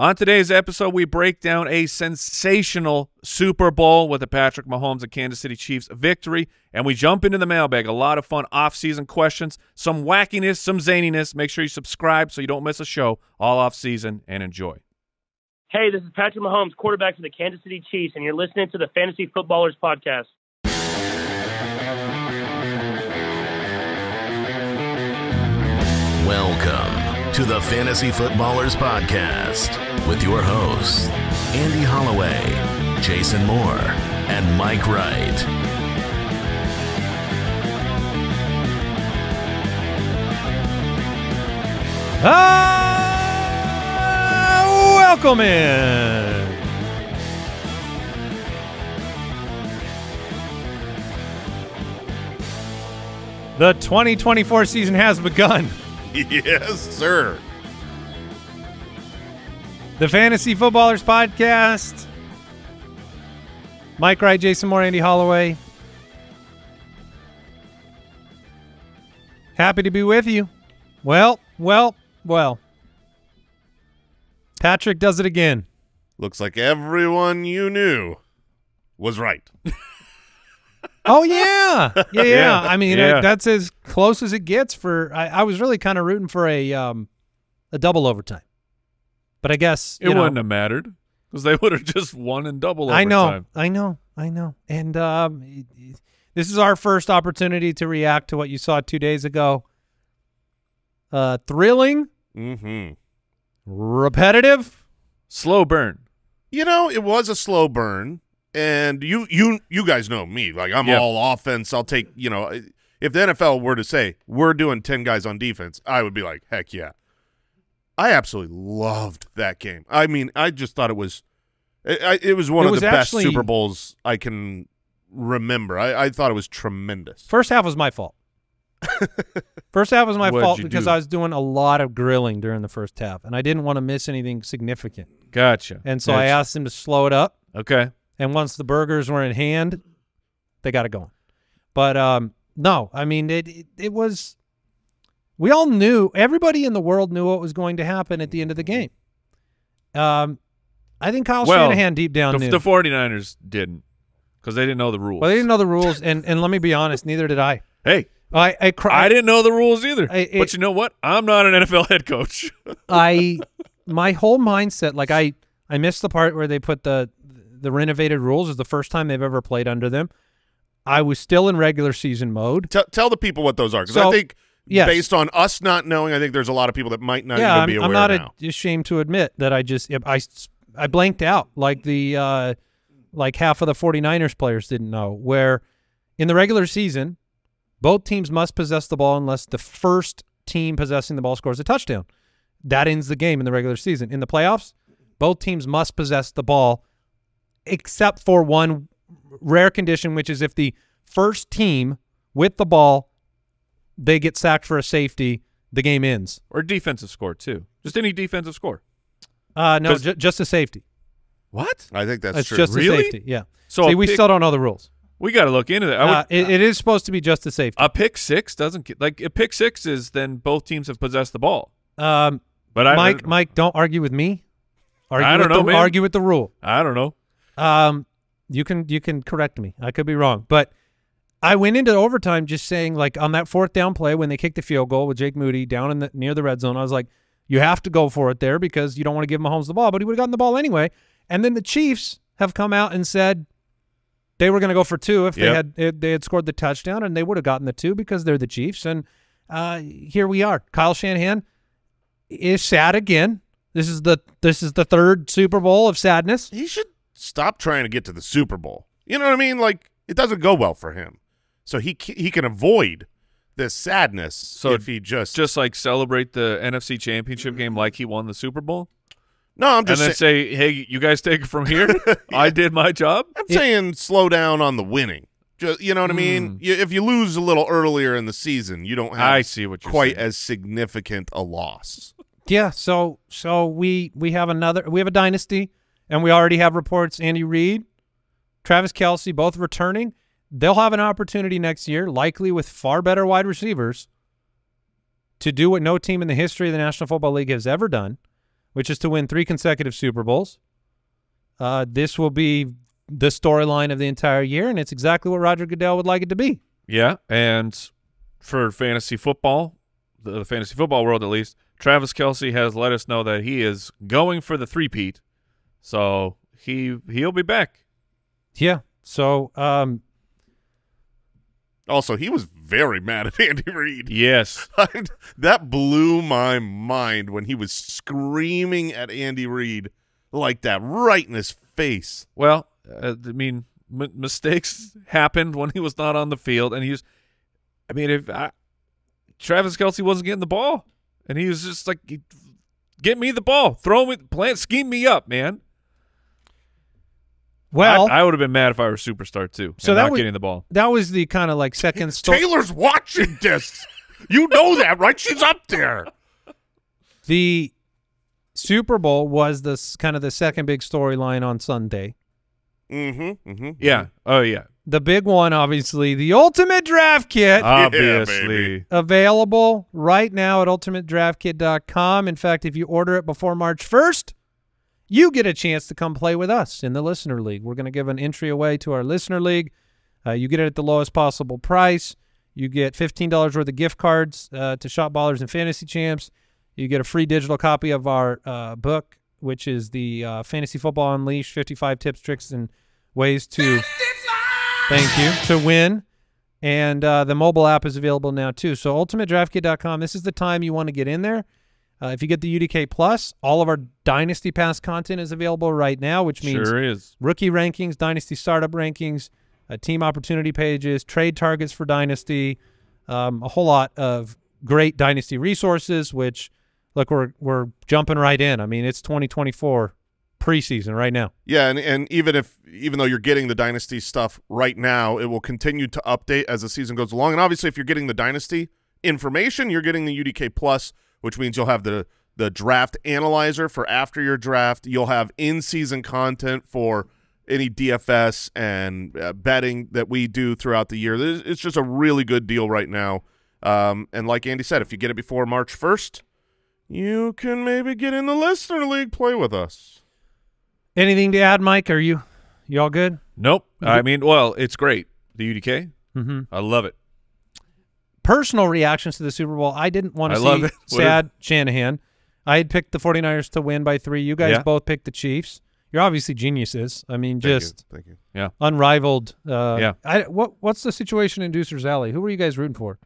On today's episode, we break down a sensational Super Bowl with the Patrick Mahomes and Kansas City Chiefs victory, and we jump into the mailbag. A lot of fun off-season questions, some wackiness, some zaniness. Make sure you subscribe so you don't miss a show all off-season, and enjoy. Hey, this is Patrick Mahomes, quarterback for the Kansas City Chiefs, and you're listening to the Fantasy Footballers Podcast. Welcome to the Fantasy Footballers Podcast with your hosts, Andy Holloway, Jason Moore, and Mike Wright. Ah, welcome in. The 2024 season has begun. Yes, sir. The Fantasy Footballers Podcast. Mike Wright, Jason Moore, Andy Holloway. Happy to be with you. Well, well, well. Patrick does it again. Looks like everyone you knew was right. Oh yeah, yeah, yeah. Yeah. I mean, Yeah. uh, that's as close as it gets. For I, I was really kind of rooting for a um a double overtime, but I guess It you know, wouldn't have mattered because they would have just won in double I know, overtime. I know, I know. And um, it- it- this is our first opportunity to react to what you saw two days ago. Uh, thrilling, Mm-hmm. repetitive. Slow burn. You know, it was a slow burn, and you you you guys know me. Like I'm Yeah. all offense. I'll take. You know, if the NFL were to say we're doing ten guys on defense, I would be like, heck yeah. I absolutely loved that game. I mean, I just thought it was. It, it was one It of was the best Super Bowls I can remember. I, I thought it was tremendous. First half was my fault. first half was my What'd fault because do? I was doing a lot of grilling during the first half, and I didn't want to miss anything significant. Gotcha. And so I asked him to slow it up. Okay. And once the burgers were in hand, they got it going. But um, no, I mean it, it. It was. We all knew. Everybody in the world knew what was going to happen at the end of the game. Um, I think Kyle Well, Shanahan deep down The, knew. the 49ers didn't because they didn't know the rules. well, they didn't know the rules, and and let me be honest, neither did I. Hey, I I cr- I didn't know the rules either. I- it- but you know what? I'm not an NFL head coach. I my whole mindset like I I missed the part where they put the the renovated rules is the first time they've ever played under them. I was still in regular season mode. Tell tell the people what those are, because So, I think yes. based on us not knowing, I think there's a lot of people that might not yeah, even I'm, be aware I'm not now. a, ashamed to admit that I just I I blanked out like the uh like half of the 49ers players didn't know where in the regular season both teams must possess the ball unless the first team possessing the ball scores a touchdown. That ends the game in the regular season. In the playoffs, both teams must possess the ball except for one rare condition which is if the first team with the ball they get sacked for a safety, the game ends. or defensive score, too. Just any defensive score. Uh, no, ju- just a safety. What? I think that's it's true. just Really? a safety. Yeah. So See, we pick- still don't know the rules. We got to look into that. I would, Uh, it, it is supposed to be just a safety. a pick six doesn't get, like a pick six is then both teams have possessed the ball. Um, But I, Mike, Mike, don't argue with me. Argue I don't know, the, man. Argue with the rule. I don't know. Um, you can you can correct me. I could be wrong, but I went into overtime just saying like on that fourth down play when they kicked the field goal with Jake Moody down in the near the red zone. I was like, you have to go for it there because you don't want to give Mahomes the ball, but he would have gotten the ball anyway. And then the Chiefs have come out and said they were going to go for two if they had they had scored the touchdown, and they would have gotten the two because they're the Chiefs. And uh, here we are. Kyle Shanahan is sad again. This is the this is the third Super Bowl of sadness. he should stop trying to get to the Super Bowl. You know what I mean? Like it doesn't go well for him, so he he can avoid this sadness So if he just Just like celebrate the NFC Championship game like he won the Super Bowl, no. I'm and just then sa- say, "Hey, you guys take it from here. I did my job." I'm saying slow down on the winning. Just, you know what I mean? Hmm. You, if you lose a little earlier in the season, you don't have I see what you're quite saying. as significant a loss. Yeah, so so we we have another we have a dynasty, and we already have reports. Andy Reid, Travis Kelce, both returning. They'll have an opportunity next year, likely with far better wide receivers, to do what no team in the history of the National Football League has ever done, which is to win three consecutive Super Bowls. Uh, this will be the storyline of the entire year, and it's exactly what Roger Goodell would like it to be. Yeah, and for fantasy football, the, fantasy football world at least, Travis Kelce has let us know that he is going for the three-peat. So he he'll be back. Yeah. So um, Also, he was very mad at Andy Reid. Yes. that blew my mind when he was screaming at Andy Reid like that right in his face. Well, uh, I mean, m- mistakes happened when he was not on the field, and he was. I mean, if I, Travis Kelce wasn't getting the ball, and he was just like, "Get me the ball, throw me, plant, scheme me up, man." Well, I, I would have been mad if I were a superstar too. So and that not was- getting the ball. that was the kind of like second story. Taylor's watching this. you know that, right? She's up there. The Super Bowl was the kind of the second big storyline on Sunday. Mm-hmm. Mm-hmm. Yeah. Oh yeah. The big one, obviously, the Ultimate Draft Kit. Obviously. baby. available right now at ultimatedraftkit.com. In fact, if you order it before March 1st, you get a chance to come play with us in the Listener League. We're going to give an entry away to our Listener League. Uh, you get it at the lowest possible price. You get $15 worth of gift cards uh, to Shop Ballers and Fantasy Champs. You get a free digital copy of our uh, book, which is the uh, Fantasy Football Unleashed 55 Tips, Tricks, and Ways to. Thank you. To win. And uh, the mobile app is available now too. So ultimatedraftkit.com. This is the time you want to get in there. Uh, if you get the UDK Plus, all of our Dynasty Pass content is available right now, which means Sure is. rookie rankings, Dynasty startup rankings, uh, team opportunity pages, trade targets for Dynasty, um, a whole lot of great Dynasty resources. Which, look, we're we're jumping right in. I mean, it's 2024 preseason right now. Yeah, and, and even if even though you're getting the dynasty stuff right now, it will continue to update as the season goes along. And obviously, if you're getting the dynasty information, you're getting the UDK plus, which means you'll have the the draft analyzer for after your draft. You'll have in season content for any DFS and uh, betting that we do throughout the year. It's just a really good deal right now. Um, and like Andy said, if you get it before March 1st, you can maybe get in the listener league, play with us. Anything to add, Mike? Are you you all good? Nope. I mean, well, it's great. The UDK. Mm-hmm. I love it. Personal reactions to the Super Bowl. I didn't want I to love see it. What sad Shanahan. I had picked the 49ers to win by three. You guys Yeah. both picked the Chiefs. You're obviously geniuses. I mean, Thank you. just Thank you. Yeah. unrivaled. Uh, Yeah. I, what What's the situation in Deucer's Alley? Who were you guys rooting for?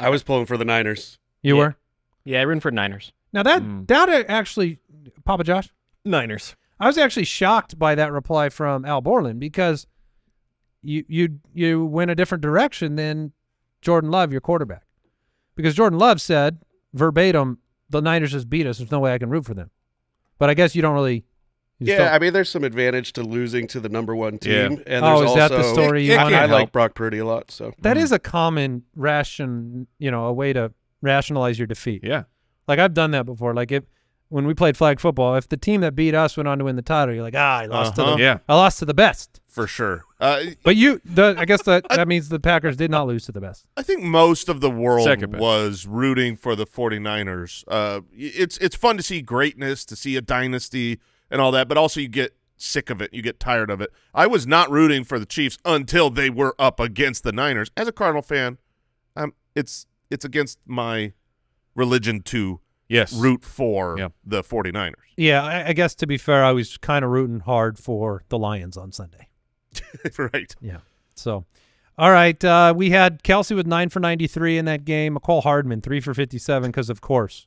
I was pulling for the Niners. You Yeah. were. Yeah, I rooting for Niners. Now that Mm. that actually, Papa Josh, Niners. I was actually shocked by that reply from Al Borland because you you you went a different direction than Jordan Love, your quarterback, because Jordan Love said verbatim, "The Niners just beat us. There's no way I can root for them." But I guess you don't really. you Yeah, still- I mean, there's some advantage to losing to the number one Yeah. team. And Oh, there's is that the also- story you I. I like. Brock Purdy a lot. So that Mm. is a common ration, you know, a way to rationalize your defeat. Yeah. Like I've done that before. Like if when we played flag football, if the team that beat us went on to win the title, you're like, ah, I lost Uh-huh. to the, Yeah. I lost to the best. For sure. Uh, But you, the I guess that that means the Packers did not lose to the best. I think most of the world was rooting for the 49ers. Uh, it's it's fun to see greatness, to see a dynasty and all that, but also you get sick of it. You get tired of it. I was not rooting for the Chiefs until they were up against the Niners. As a Cardinal fan, um, it's it's against my religion to Yes. root for Yeah. the 49ers. Yeah, I, I guess to be fair, I was kind of rooting hard for the Lions on Sunday. right. Yeah. So, all right, uh, we had Kelce with nine for ninety three in that game. Mecole Hardman three for fifty seven because of course.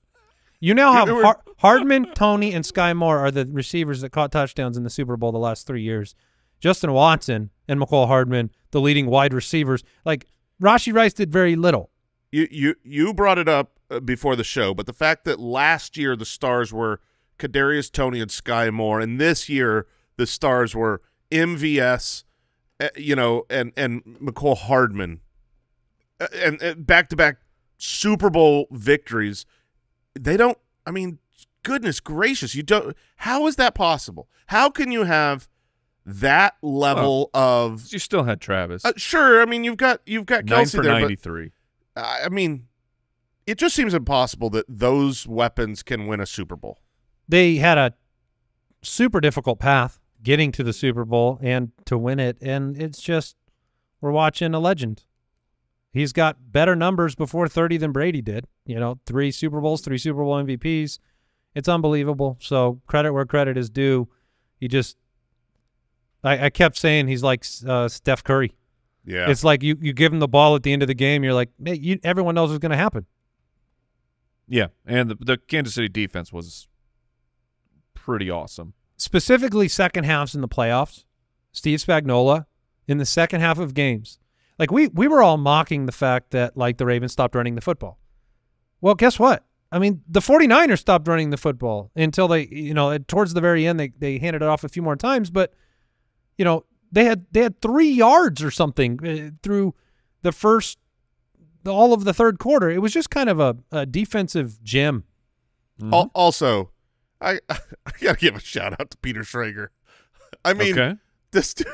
You now have Har- Hardman, Toney, and Sky Moore are the receivers that caught touchdowns in the Super Bowl the last three years. Justin Watson and Mecole Hardman, the leading wide receivers. Like Rashee Rice did very little. You you you brought it up uh, before the show, but the fact that last year the stars were Kadarius Toney and Sky Moore, and this year the stars were MVS, uh, you know, and and Mecole Hardman, Uh, and back to back Super Bowl victories. They don't. I mean, goodness gracious, you don't. How is that possible? How can you have that level of? You still had Travis. Uh, sure, I mean you've got you've got Nine Kelce for there, but 93. I I mean, it just seems impossible that those weapons can win a Super Bowl. they had a super difficult path getting to the Super Bowl and to win it, and it's just we're watching a legend. He's got better numbers before 30 than Brady did. You know, three Super Bowls, three Super Bowl MVPs. It's unbelievable. So credit where credit is due. He just, I, I kept saying he's like uh, Steph Curry. Yeah. It's like you, you give him the ball at the end of the game. You're like, "Mate, you, everyone knows what's going to happen. Yeah, and the, the Kansas City defense was pretty awesome. Specifically, second halves in the playoffs. Steve Spagnuolo in the second half of games. Like we we were all mocking the fact that like the Ravens stopped running the football. Well, guess what? I mean, the 49ers stopped running the football until they, you know, towards the very end they they handed it off a few more times, but you know, they had they had 3 yards or something uh, through the first all of the third quarter. It was just kind of a, a defensive gem. Al- Also, I I gotta give a shout out to Peter Schrager. I mean, okay. this dude-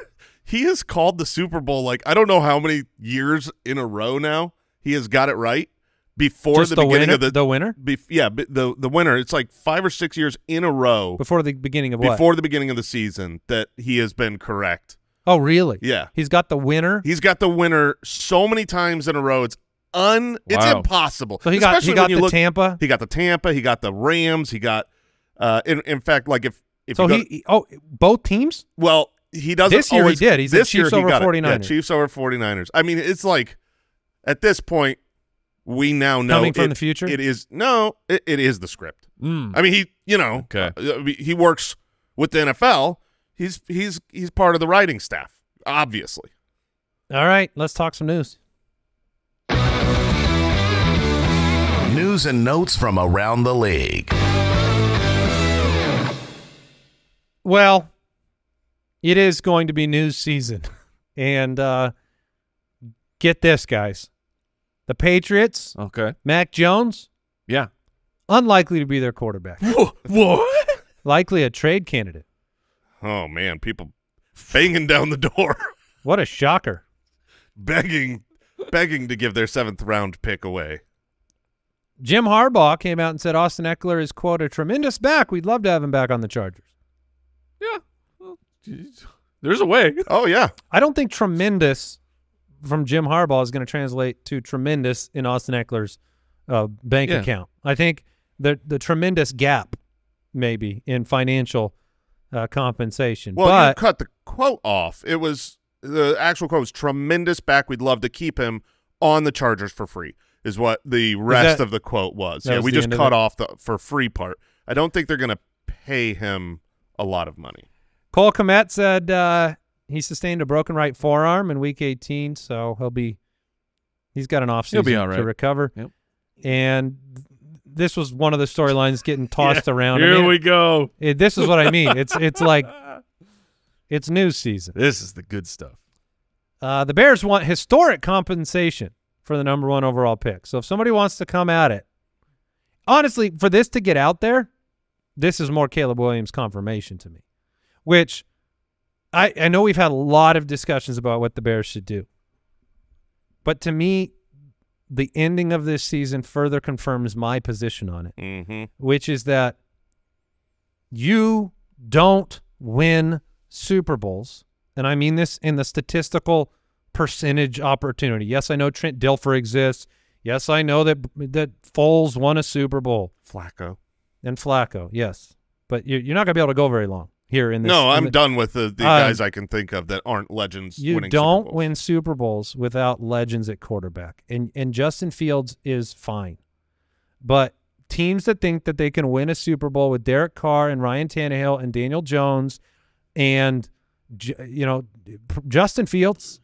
he has called the Super Bowl like I don't know how many years in a row now. He has got it right before just the, the beginning winner, of the, the winner bef- yeah the the winner. It's like five or six years in a row before the beginning of what? before the beginning of the season that he has been correct. Oh, really? Yeah, He's got the winner. he's got the winner so many times in a row. It's un. It's impossible. So he got Especially he got the look, Tampa. He got the Tampa. He got the Rams. He got. Uh, in in fact, like if if So you go- he, he- oh both teams. Well, he doesn't. This year he did. He said this Chiefs he over got it. Yeah, 49ers. Chiefs over 49ers. I mean, it's like at this point we now know Coming from it- the future? It is no, it, it is the script. Mm. I mean, he you know, Okay. uh, he works with the NFL. He's he's he's part of the writing staff, obviously. All right, let's talk some news. News and notes from around the league. Well, it is going to be news season, and uh, get this, guys: the Patriots, Okay. Mac Jones, Yeah. unlikely to be their quarterback. what? Likely a trade candidate. Oh man, people banging down the door, What a shocker! begging, begging to give their seventh round pick away. Jim Harbaugh came out and said Austin Ekeler is quote a tremendous back. We'd love to have him back on the Chargers. Yeah. Well. There's a way. Oh yeah, I don't think tremendous from Jim Harbaugh is going to translate to tremendous in Austin Ekeler's uh, bank Yeah. account. I think the the tremendous gap maybe in financial uh, compensation. Well, you cut the quote off. It was the actual quote was tremendous back. We'd love to keep him on the Chargers for free. Is what the rest that- of the quote was. Yeah, was we just end of cut off the for free part. I don't think they're going to pay him a lot of money. Cole Kmet said uh, he sustained a broken right forearm in Week 18, so he'll be he's got an offseason all to recover. Yep. And this was one of the storylines getting tossed around. I Here mean, we go. it- this is what I mean. It's it's like it's news season. This is the good stuff. Uh, the Bears want historic compensation for the number one overall pick. So if somebody wants to come at it, honestly, for this to get out there, this is more Caleb Williams confirmation to me. Which I I know we've had a lot of discussions about what the Bears should do, but to me, the ending of this season further confirms my position on it Mm-hmm. which is that you don't win Super Bowls, and I mean this in the statistical percentage opportunity. Yes, I know Trent Dilfer exists. Yes, I know that that Foles won a Super Bowl Flacco. And Flacco. Yes, but you're, you're not going to be able to go very long here in this. No, I'm the- done with the, the Um, guys I can think of that aren't legends. You winning don't Bowls. win Super Bowls without legends at quarterback, and and Justin Fields is fine, but teams that think that they can win a Super Bowl with Derek Carr and Ryan Tannehill and Daniel Jones, and you know Justin Fields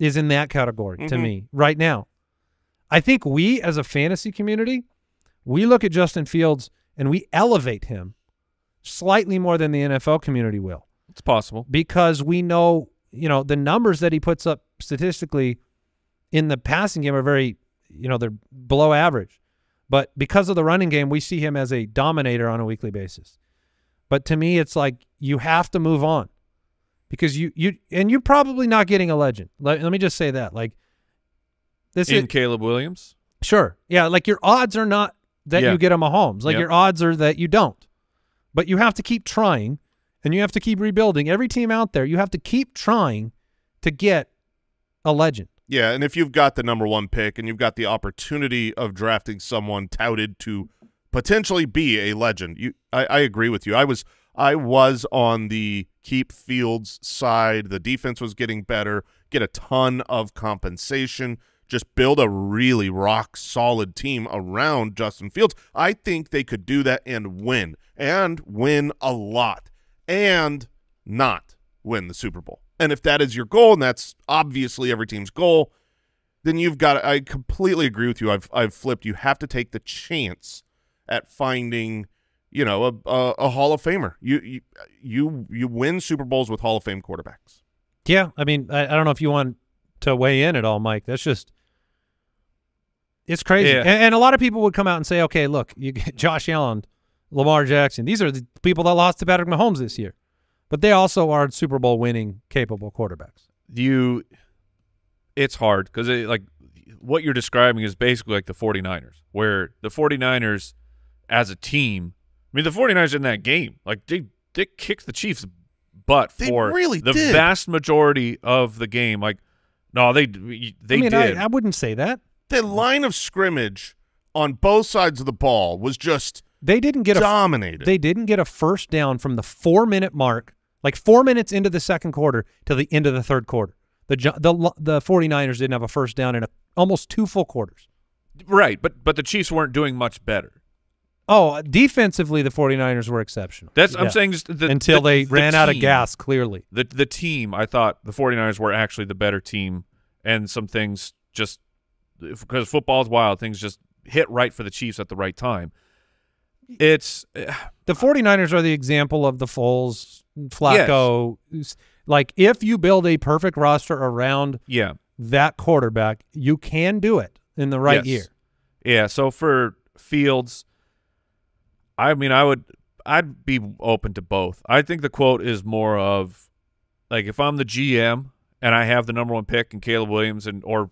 is in that category to Mhm. me right now. I think we as a fantasy community, we look at Justin Fields and we elevate him slightly more than the NFL community will It's possible. because we know, you know, the numbers that he puts up statistically in the passing game are very, you know, they're below average. But because of the running game, we see him as a dominator on a weekly basis. But to me, it's like you have to move on because you you and you're probably not getting a legend. Let, let me just say that. Like this In is Caleb Williams. Sure. Yeah, like your odds are not that Yeah. you get a Mahomes. Like Yep. your odds are that you don't. but you have to keep trying, and you have to keep rebuilding. Every team out there, you have to keep trying to get a legend. Yeah, and if you've got the number one pick and you've got the opportunity of drafting someone touted to potentially be a legend, you, I, I agree with you. I was I was on the keep Fields side. The defense was getting better. Get a ton of compensation. Just build a really rock solid team around Justin Fields. I think they could do that and win, and win a lot, and not win the Super Bowl. And if that is your goal, and that's obviously every team's goal, then you've got. I completely agree with you. I've I've flipped. You have to take the chance at finding, you know, a a, a Hall of Famer. You you you you win Super Bowls with Hall of Fame quarterbacks. Yeah, I mean, I, I don't know if you want to weigh in at all, Mike. That's just it's crazy. Yeah. And, and a lot of people would come out and say, "Okay, look, you get Josh Allen, Lamar Jackson. These are the people that lost to Patrick Mahomes this year, but they also are Super Bowl winning capable quarterbacks." you it's hard because it, like what you're describing is basically like the 49ers where the 49ers as a team i mean the 49ers in that game like they they kicked the chiefs butt They for really the did. vast majority of the game like no they they I mean, did I, I wouldn't say that. The mm. line of scrimmage on both sides of the ball was just They didn't get a dominated. they didn't get a first down from the four minute mark, like four minutes into the second quarter to the end of the third quarter. The the the 49ers didn't have a first down in a, almost two full quarters. right but but the chiefs weren't doing much better Oh, uh, defensively, the 49ers were exceptional. that's i'm saying just the, until the- they the ran out of gas. Clearly, the the team i thought the 49ers were actually the better team and some things just because football is wild things just hit right for the chiefs at the right time it's the 49ers are the example of the Foles, Flacco. Like, if you build a perfect roster around yeah that quarterback, you can do it in the right Yes. year. yeah so for fields i mean i would i'd be open to both i think the quote is more of like if i'm the gm and i have the number one pick and caleb williams and or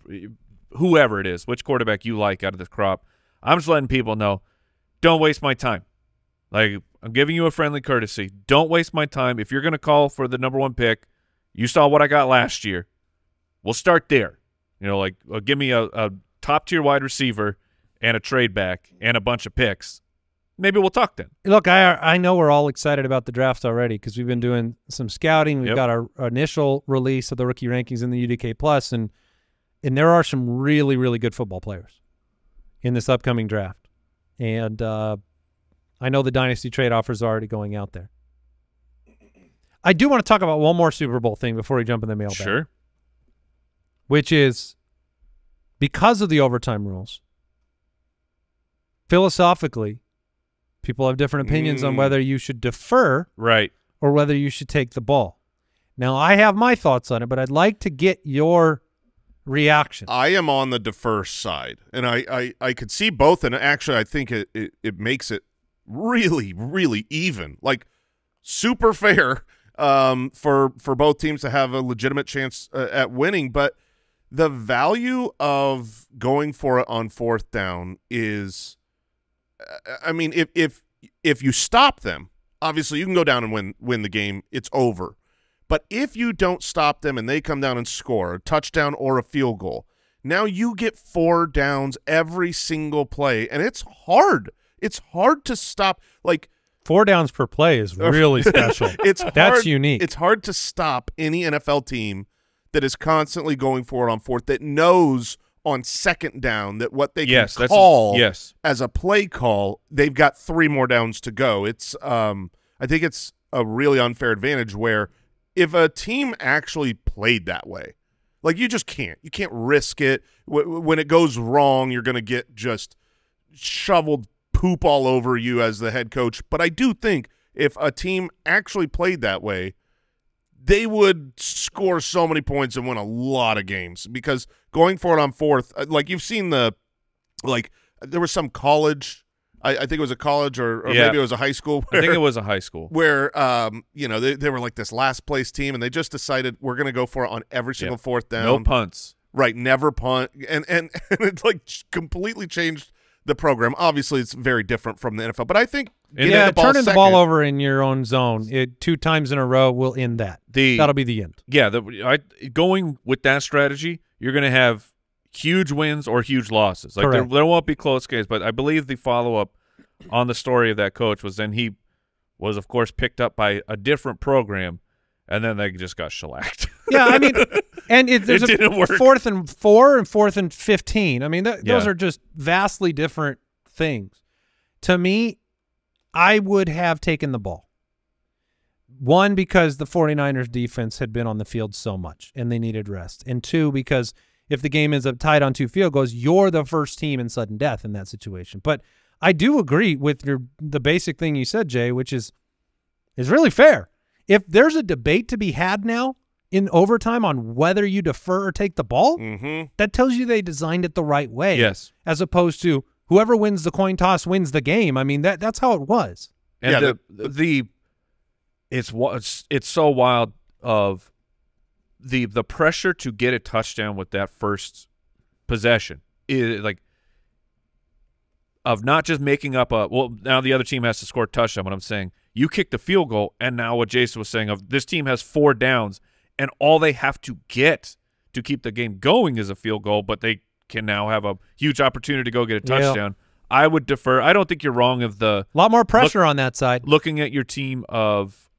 whoever it is which quarterback you like out of this crop i'm just letting people know don't waste my time. Like i'm giving you a friendly courtesy. Don't waste my time. If you're going to call for the number one pick you saw what i got last year. We'll start there. You know like uh, give me a, a top tier wide receiver and a trade back and a bunch of picks. Maybe we'll talk then. Look, I I know we're all excited about the draft already because we've been doing some scouting. We've Yep. got our, our initial release of the rookie rankings in the UDK Plus, and and there are some really really good football players in this upcoming draft. And uh, I know the dynasty trade offers are already going out there. I do want to talk about one more Super Bowl thing before we jump in the mailbag. sure which is because of the overtime rules. Philosophically, people have different opinions on Mm. whether you should defer right or whether you should take the ball. Now, I have my thoughts on it, but I'd like to get your reaction. I am on the defer side, and I, I, I could see both, and actually, I think it, it, it makes it really, really even, like super fair um, for for both teams to have a legitimate chance uh, at winning. But the value of going for it on fourth down is, I mean, if if if you stop them, obviously you can go down and win win the game. It's over. But if you don't stop them and they come down and score a touchdown or a field goal, now you get four downs every single play, and it's hard. It's hard to stop. Like Four downs per play is really special. it's That's unique. It's hard to stop any NFL team that is constantly going for it on fourth that knows on second down that what they yes can call yes as a play call, they've got three more downs to go. It's um I think it's a really unfair advantage where if a team actually played that way, like you just can't. You can't risk it. When it goes wrong, you're going to get just shoveled poop all over you as the head coach. But I do think if a team actually played that way, they would score so many points and win a lot of games because going for it on fourth, uh, like you've seen the, like there was some college, I, I think it was a college or, or Yeah. maybe it was a high school. i think where- it was a high school where um you know they, they were like this last place team and they just decided we're going to go for it on every single Yeah. fourth down no punts right never punt and and, and it like completely changed the program obviously it's very different from the NFL but I think yeah, the ball turning the ball over in your own zone it, two times in a row will end that. The That'll be the end. yeah, the I, going with that strategy, you're going to have huge wins or huge losses. Like there, there won't be close games, but I believe the follow up on the story of that coach was then he was of course picked up by a different program, and then they just got shellacked. Yeah, I mean, and it, there's It a fourth and four and fourth and fifteen. I mean, th- those are just vastly different things. To me, I would have taken the ball. One, because the 49ers defense had been on the field so much and they needed rest. And two, because if the game ends up tied on two field goals, you're the first team in sudden death in that situation. But I do agree with your the basic thing you said, Jay, which is is really fair. If there's a debate to be had now in overtime on whether you defer or take the ball, Mm-hmm. that tells you they designed it the right way. Yes. As opposed to whoever wins the coin toss wins the game. I mean that that's how it was. And Yeah, the, the it's wa- it's it's so wild of the the pressure to get a touchdown with that first possession is like of not just making up a well now the other team has to score a touchdown but I'm saying you kick the field goal and now what Jason was saying of this team has four downs and all they have to get to keep the game going is a field goal but they can now have a huge opportunity to go get a Yeah. touchdown. I would defer. I don't think you're wrong of the A lot more pressure on that side. looking at your team of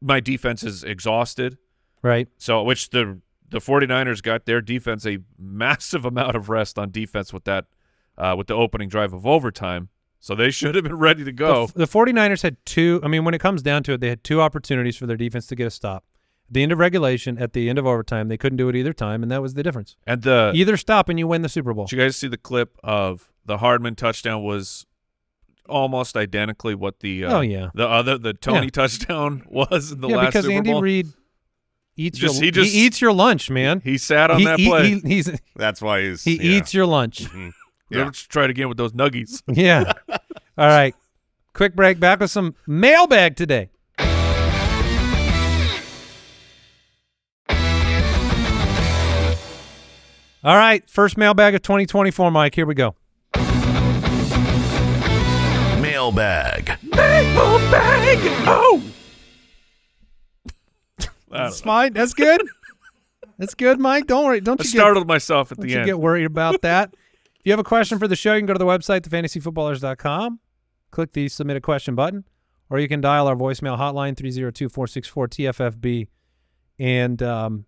my defense is exhausted. Right. So which the the 49ers got their defense a massive amount of rest on defense with that uh, with the opening drive of overtime. So they should have been ready to go. The, the 49ers had two, I mean, when it comes down to it, they had two opportunities for their defense to get a stop. At the end of regulation, at the end of overtime, they couldn't do it either time, and that was the difference. and the Either stop and you win the Super Bowl. did you guys see the clip of the Hardman touchdown was almost identically what the uh, Oh, yeah. the other the Toney Yeah. touchdown was in the yeah, last because Super Andy Bowl. Reid eats Just- your he just- he eats your lunch, man. he sat on he, that he- play. he- he's That's why he's he yeah. eats your lunch. Mhm. Let's Yeah. try it again with those nuggies. Yeah. All right. Quick break. Back with some mailbag today. All right. First mailbag of 2024, Mike. Here we go. Mailbag. Mailbag. Oh. That's fine. That's good. That's good, Mike. Don't worry. Don't I you get startled myself at Don't the you end. get worried about that. if you have a question for the show, you can go to the website, thefantasyfootballers.com, click the submit a question button, or you can dial our voicemail hotline, 302-464-TFFB. And um,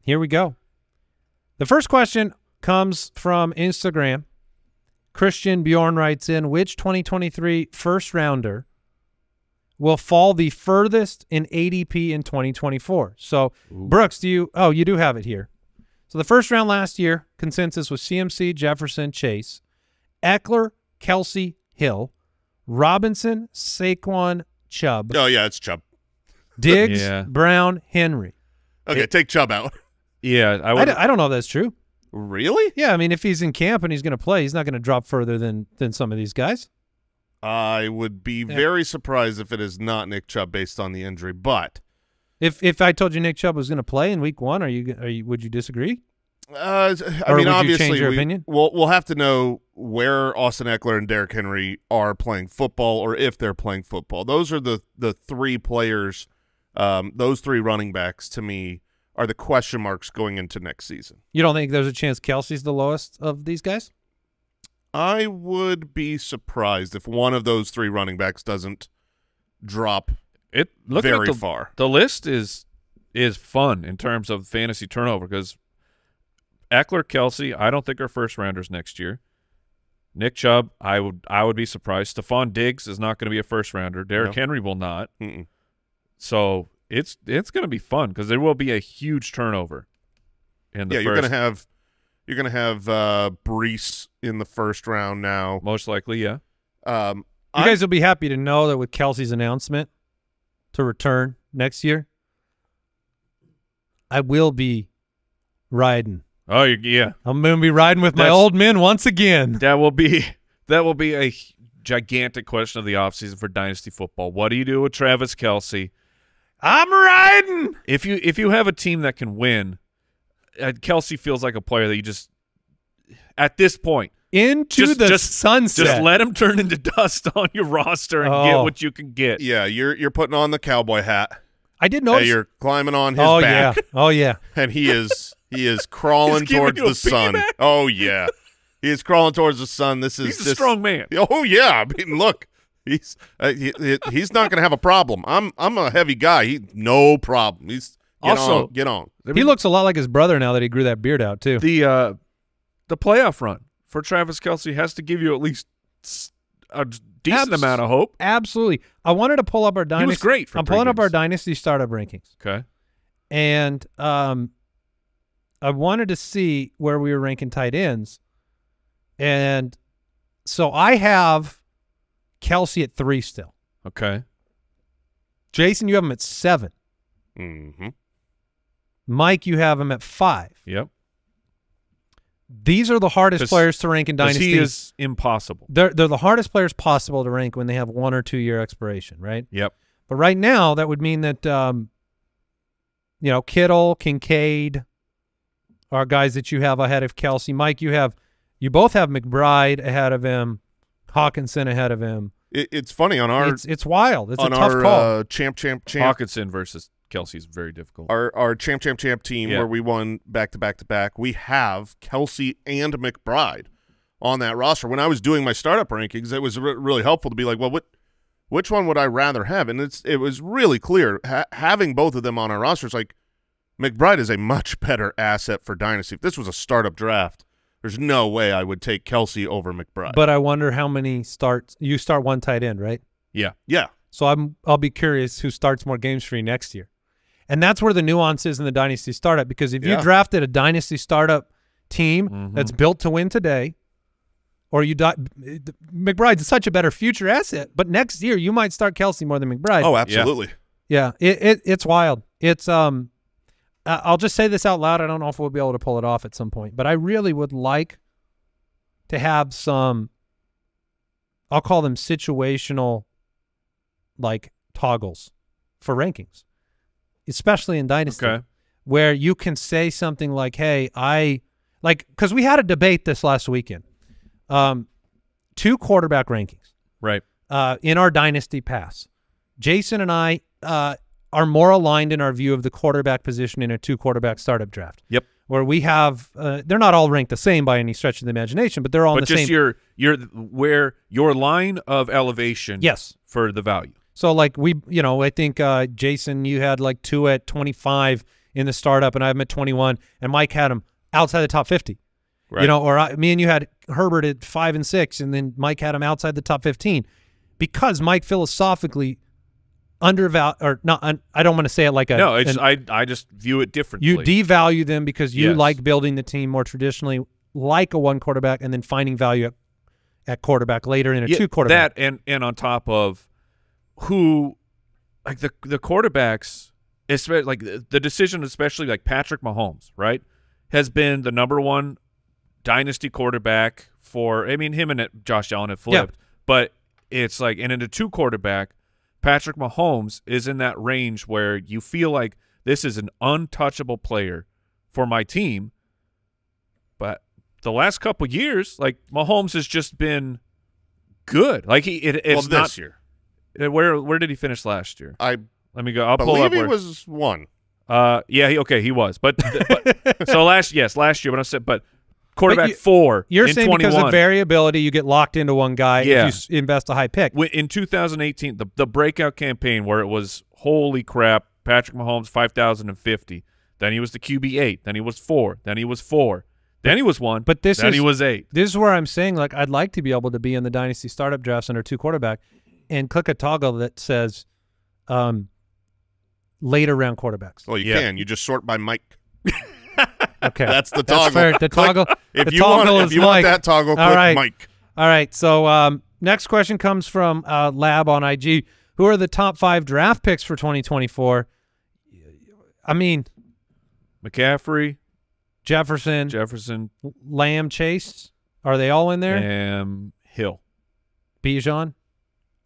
here we go. The first question comes from Instagram. Christian Bjorn writes in, which 2023 first rounder will fall the furthest in ADP in 2024? So, Brooks, do you? Oh, you do have it here. So the first round last year, consensus was CMC, Jefferson, Chase, Ekeler, Kelce, Hill, Robinson, Saquon, Chubb, Oh yeah, it's Chubb. Diggs, Yeah. Brown, Henry. Okay, take Chubb out. Yeah, I I, would. d- I don't know if that's true. Really? Yeah, I mean, if he's in camp and he's going to play, he's not going to drop further than than some of these guys. I would be Yeah. very surprised if it is not Nick Chubb based on the injury, but If if I told you Nick Chubb was going to play in Week One, are you are you would you disagree? Uh, I Or mean, obviously, we, opinion? We'll we'll have to know where Austin Ekeler and Derrick Henry are playing football, or if they're playing football. Those are the the three players. Um, those three running backs to me are the question marks going into next season. You don't think there's a chance Kelce's the lowest of these guys? I would be surprised if one of those three running backs doesn't drop it looking very at the, far. the list is is fun in terms of fantasy turnover because Ekeler, Kelce, I don't think are first rounders next year. Nick Chubb, I would I would be surprised. Stefon Diggs is not going to be a first rounder. Derrick No. Henry will not. Mm-mm. So it's it's going to be fun because there will be a huge turnover. In the Yeah, first, you're gonna have you're gonna have uh, Breece in the first round now. most likely, yeah. Um, You I- guys will be happy to know that with Kelce's announcement to return next year, I will be riding. Oh you- yeah, I'm going to be riding with my old men once again. that will be that will be a gigantic question of the offseason for dynasty football. What do you do with Travis Kelce? I'm riding. if you if you have a team that can win, Kelce feels like a player that you just at this point into Just- the just- sunset. Just let him turn into dust on your roster and get Oh. what you can get. Yeah, you're you're putting on the cowboy hat. I did Hey, notice. you're climbing on his oh back, yeah. Oh yeah. and he is he is crawling towards the sun. piggyback? Oh yeah, he is crawling towards the sun. This is He's a this- strong man. Oh yeah, I mean, look, he's uh, he, he- he's not going to have a problem. I'm I'm a heavy guy. He no problem. He's get Also- on, get on. I He looks a lot like his brother now that he grew that beard out too. the uh, the playoff run for Travis Kelce has to give you at least a decent Abs- amount of hope. Absolutely. I wanted to pull up our dynasty. He was great for I'm three pulling up our dynasty startup rankings, Okay. and um, I wanted to see where we were ranking tight ends, and so I have Kelce at three still. Okay. Jason, you have him at seven. hmm Mike, you have him at five. Yep. These are the hardest players to rank in dynasty. he is impossible. they're they're the hardest players possible to rank when they have one or two year expiration, right? Yep. But right now, that would mean that um, you know Kittle, Kincaid are guys that you have ahead of Kelce. Mike, you have you both have McBride ahead of him, Hockenson ahead of him. It, it's funny on our it's it's wild. It's a on tough our call. uh, champ champ champ Hockenson versus Kelce is very difficult. our our champ champ champ team Yeah. where we won back to back to back. We have Kelce and McBride on that roster. When I was doing my startup rankings, it was re- really helpful to be like, well, what which one would I rather have? And it's it was really clear ha- having both of them on our roster rosters. Like McBride is a much better asset for dynasty. If this was a startup draft, there's no way I would take Kelce over McBride. but I wonder how many starts you start one tight end, right? yeah. yeah, So I'm I'll be curious who starts more games for you next year. And that's where the nuance is in the dynasty startup because if you drafted a dynasty startup team Mhm. that's built to win today, or you di- McBride's such a better future asset, but next year you might start Kelce more than McBride. oh, absolutely. yeah, it, it it's wild. It's um, I'll just say this out loud. I don't know if we'll be able to pull it off at some point, but I really would like to have some. I'll call them situational, like toggles, for rankings, especially in dynasty, Okay. where you can say something like, "Hey, I like," because we had a debate this last weekend. Um, two quarterback rankings Right. uh, in our dynasty pass. Jason and I uh, are more aligned in our view of the quarterback position in a two quarterback startup draft. Yep. Where we have, uh, they're not all ranked the same by any stretch of the imagination, but they're all in But the just same. your your where your line of elevation yes. for the value. So like we, you know, I think uh, Jason, you had like two at 25 in the startup, and I have him at 21, and Mike had him outside the top 50. Right. You know, or I, me and you had Herbert at five and six, and then Mike had him outside the top 15 because Mike philosophically undervalue or not. Un, I don't want to say it like a No, it's an- I I just view it differently. you devalue them because you Yes. like building the team more traditionally, like a one quarterback, and then finding value at, at quarterback later in a Yeah, two quarterback. That and and on top of who, like the the quarterbacks, especially like the decision, especially like Patrick Mahomes, right, has been the number one dynasty quarterback for. I mean, him and Josh Allen have Yeah. flipped, but it's like and in a two quarterback, Patrick Mahomes is in that range where you feel like this is an untouchable player for my team. But the last couple years, like Mahomes has just been good. Like he, it, well, it's this not. year, Where where did he finish last year? I Let me go. I'll pull believe up. he Where, was one. uh, yeah, he, okay, he was, but, but so last yes, last year. But I said, but quarterback you- four. You're in saying 21. because of variability, you get locked into one guy Yeah. if you invest a high pick. In 2018, the the breakout campaign where it was holy crap, Patrick Mahomes 5,050. Then he was the QB eight. Then he was four. Then he was four. Then he was one. But this then is he was eight. This is where I'm saying like I'd like to be able to be in the dynasty startup drafts under two quarterback, and click a toggle that says, um, later round quarterbacks. Well, you Yeah. can. You just sort by Mike. Okay, That's the That's toggle. fair. The Click- toggle. If the you toggle want, is if you want that toggle, All click right. Mike. All right. So um, next question comes from uh, Lab on IG. Who are the top five draft picks for 2024? I mean, McCaffrey, Jefferson, Jefferson, Lamb, Chase. Are they all in there? and Hill. Bijan.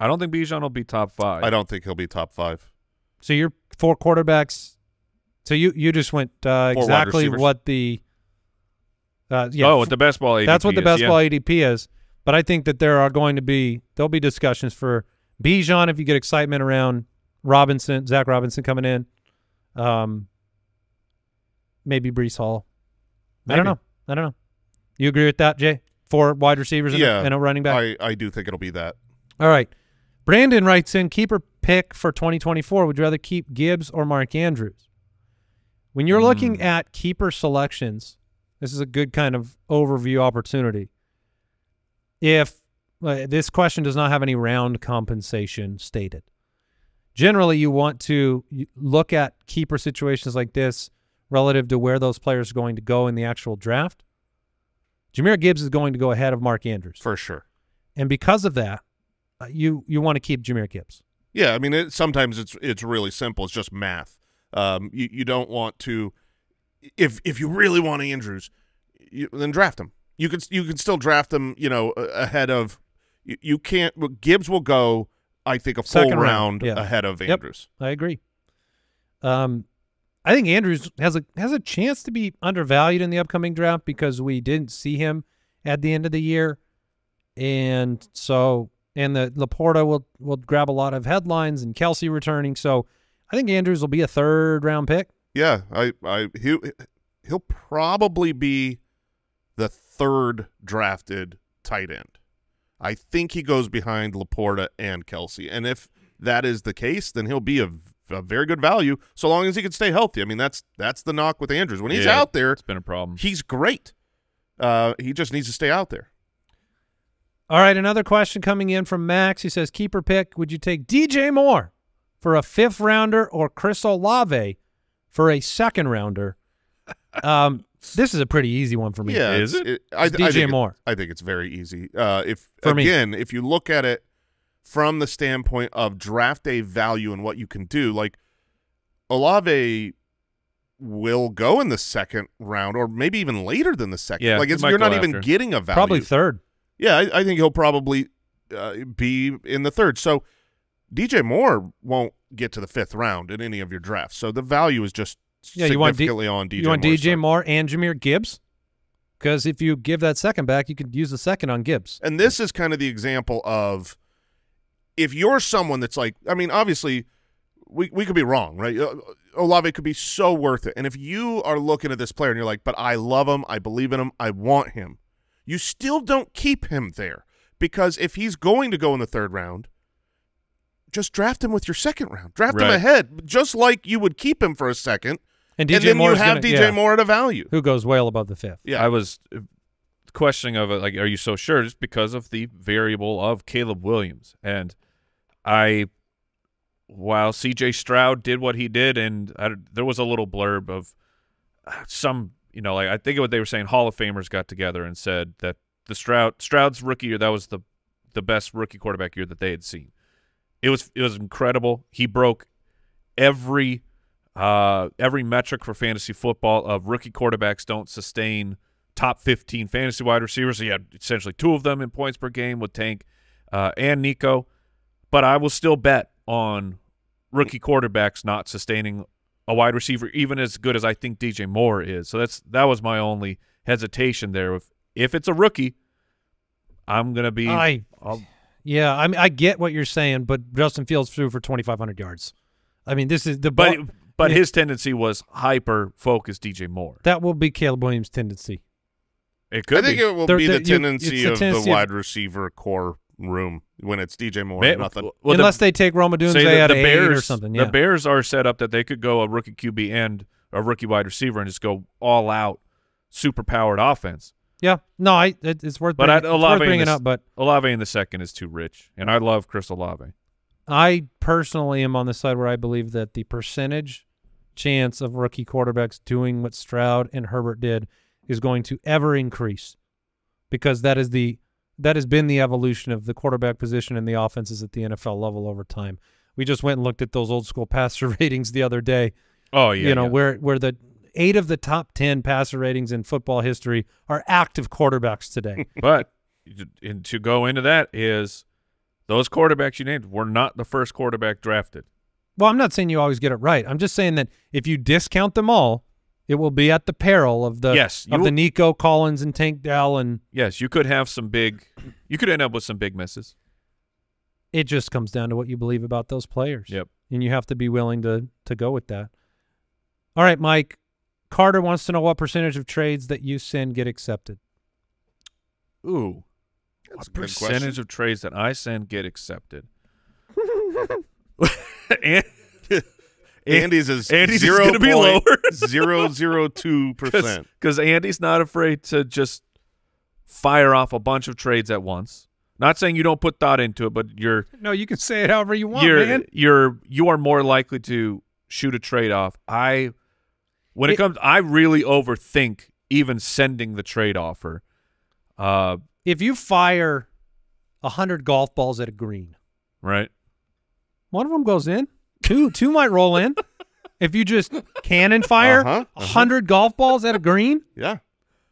I don't think Bijan will be top five. I don't think he'll be top five. So you're four quarterbacks. So you you just went uh, exactly what the Uh, yeah, oh, with the best ball ADP that's what the is, best yeah. ball ADP is. But I think that there are going to be there'll be discussions for Bijan if you get excitement around Robinson, Zac Robinson coming in. Um, maybe Breece Hall. I don't know. I don't know. You agree with that, Jay? Four wide receivers and, Yeah, a, and a running back. I, I do think it'll be that. All right. Brandon writes in keeper pick for 2024. Would you rather keep Gibbs or Mark Andrews? When you're looking at keeper selections, this is a good kind of overview opportunity. If uh, this question does not have any round compensation stated, generally you want to look at keeper situations like this relative to where those players are going to go in the actual draft. Jahmyr Gibbs is going to go ahead of Mark Andrews. For sure. And because of that, you you want to keep Jahmyr Gibbs. Yeah, I mean, it, sometimes it's it's really simple. It's just math. Um, you you don't want to, if if you really want Andrews, you, then draft him. You could you can still draft him. You know, ahead of you, you can't. Gibbs will go. I think a full Second round, round, yeah. ahead of Yep. Andrews. I agree. Um, I think Andrews has a has a chance to be undervalued in the upcoming draft because we didn't see him at the end of the year, and so and the LaPorta will will grab a lot of headlines and Kelce returning. So I think Andrews will be a third round pick. Yeah, I I he he'll probably be the third drafted tight end. I think he goes behind LaPorta and Kelce, and if that is the case, then he'll be a, a very good value so long as he can stay healthy. I mean, that's that's the knock with Andrews. When he's Yeah, out there, It's been a problem. he's great. Uh, he just needs to stay out there. All right, another question coming in from Max. He says, keeper pick, would you take DJ Moore for a fifth rounder or Chris Olave for a second rounder? Um, this is a pretty easy one for me. Yeah, Is it's- it? I, It's I DJ think it- Moore. I think it's very easy. Uh, if For me. again, if you look at it from the standpoint of draft day value and what you can do, like Olave will go in the second round, or maybe even later than the second. Yeah, like it's you're go not even getting a value. Probably third. Yeah, I, I think he'll probably uh, be in the third. So DJ Moore won't get to the fifth round in any of your drafts. So the value is just Yeah, you want D- on DJ. you want Moore's DJ side. Moore and Jahmyr Gibbs? Because if you give that second back, you could use the second on Gibbs. And this is kind of the example of if you're someone that's like, I mean, obviously, we we could be wrong, right? Olave could be so worth it. And if you are looking at this player and you're like, but I love him, I believe in him, I want him, you still don't keep him there because if he's going to go in the third round, just draft him with your second round. Draft him ahead, just like you would keep him for a second. And DJ and then Moore you have gonna- DJ yeah, Moore at a value. who goes well above the fifth. Yeah. I was uh, questioning of it, like, are you so sure? Just because of the variable of Caleb Williams. And I, while CJ Stroud did what he did, and I, there was a little blurb of uh, some, you know, like I think what they were saying, Hall of Famers got together and said that the Stroud Stroud's rookie year that was the the best rookie quarterback year that they had seen. It was it was incredible. He broke every uh, every metric for fantasy football of rookie quarterbacks don't sustain top 15 fantasy wide receivers. He had essentially two of them in points per game with Tank uh, and Nico. But I will still bet on rookie quarterbacks not sustaining a wide receiver even as good as I think DJ Moore is. So that's that was my only hesitation there. If if it's a rookie, I'm gonna be. I I'll, yeah, I mean I get what you're saying, but Justin Fields threw for 2,500 yards. I mean this is the but ball- but yeah. his tendency was hyper focused DJ Moore. that will be Caleb Williams' tendency. It could I think be. it will There- be there- the you- tendency it's the of the wide receiver core room when it's DJ Moore. Ma- and nothing. well, the- Unless they take Rome Odunze say that at the eight Bears or something. Yeah. The Bears are set up that they could go a rookie QB and a rookie wide receiver and just go all out, super powered offense. yeah. No, I it, it's worth But bringing, I, it's worth Olave, bringing the, up. But Olave in the second is too rich, and I love Chris Olave. I personally am on the side where I believe that the percentage chance of rookie quarterbacks doing what Stroud and Herbert did is going to ever increase because that is the that has been the evolution of the quarterback position and the offenses at the NFL level over time. We just went and looked at those old school passer ratings the other day. Oh yeah, you know yeah. where where the eight of the top ten passer ratings in football history are active quarterbacks today. but and to go into that is those quarterbacks you named were not the first quarterback drafted. Well, I'm not saying you always get it right. I'm just saying that if you discount them all It will be at the peril of the Yes, you of the Nico Collins and Tank Dell, and Yes, you could have some big. You could end up with some big misses. it just comes down to what you believe about those players. Yep. and you have to be willing to to go with that. All right, Mike. Carter wants to know what percentage of trades that you send get accepted. Ooh, That's a what percentage question. of trades that I send get accepted? and, Andy's is Andy's is zero gonna be lower. zero zero two percent. because Andy's not afraid to just fire off a bunch of trades at once. Not saying you don't put thought into it, but you're No, you can say it however you want, you're man. you're you are more likely to shoot a trade off. I when it, It- comes, I really overthink even sending the trade offer. Uh, If you fire a hundred golf balls at a green, right? one of them goes in. Two two might roll in. If you just cannon fire a Uh-huh, uh-huh. hundred golf balls at a green, Yeah,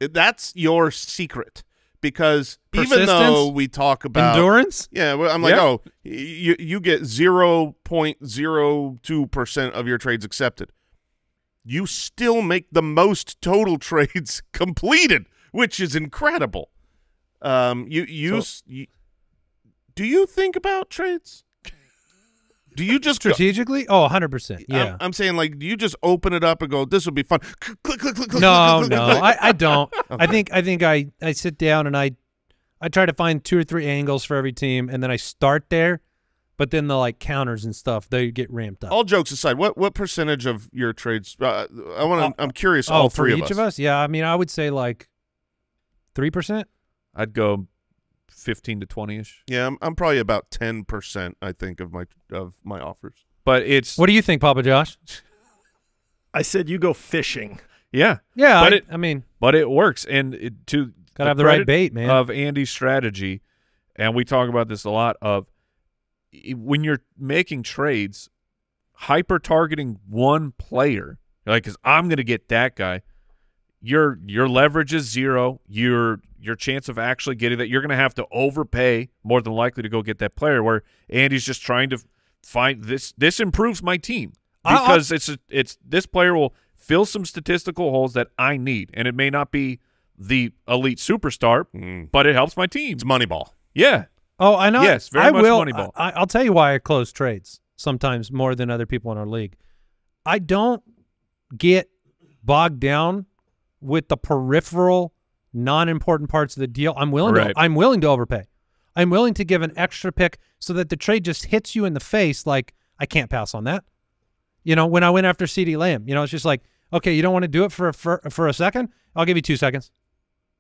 that's your secret because even though we talk about endurance. Yeah, I'm like, oh, you you get zero point zero two percent of your trades accepted. You still make the most total trades completed, which is incredible. Um, you you, s- you do you think about trades? Do you just go- Strategically? Oh, 100%. Yeah. I'm, I'm saying like, do you just open it up and go, "This would be fun"? Click, click, click, click, no, click, no. I, I don't. I think I think I I sit down and I I try to find two or three angles for every team, and then I start there. But then the like counters and stuff, they get ramped up. All jokes aside, what what percentage of your trades? Uh, I want to. I'm curious. oh, all for three each of us. Yeah, I mean, I would say like three percent. I'd go fifteen to twenty ish, Yeah, I'm, I'm probably about ten percent. I think of my of my offers. but it's What do you think, Papa Josh? I said you go fishing. yeah, Yeah, But I, it- I mean, but it works. And it, to gotta have the right bait, man. of Andy's strategy, and we talk about this a lot. Of when you're making trades, hyper targeting one player, like, because I'm going to get that guy. Your your leverage is zero. Your your chance of actually getting that, you're going to have to overpay more than likely to go get that player. Where Andy's just trying to find this. This improves my team I- I- because it's a, it's this player will fill some statistical holes that I need, and it may not be the elite superstar, Mm. but it helps my team. It's Moneyball. Yeah, oh, I know. Yes, very I much will. Moneyball. I, I'll tell you why I close trades sometimes more than other people in our league. I don't get bogged down with the peripheral, non-important parts of the deal. I'm willing Right. to. I'm willing to overpay. I'm willing to give an extra pick so that the trade just hits you in the face. Like I can't pass on that. You know, when I went after CeeDee Lamb, you know, it's just like, okay, you don't want to do it for a, for for a second. I'll give you two seconds.